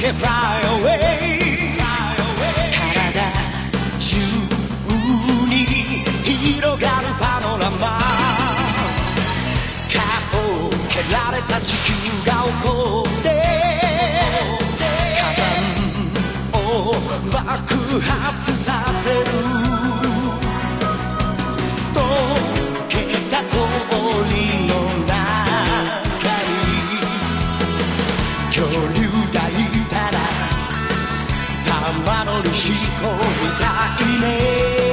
け Fly away. 体中に広がるパノラマ。顔を蹴られた地球が怒って。火山を爆発させる。溶けた氷の中に。恐竜がいるままのに仕みたいね。